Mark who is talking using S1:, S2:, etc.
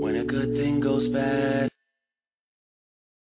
S1: When a good thing goes bad.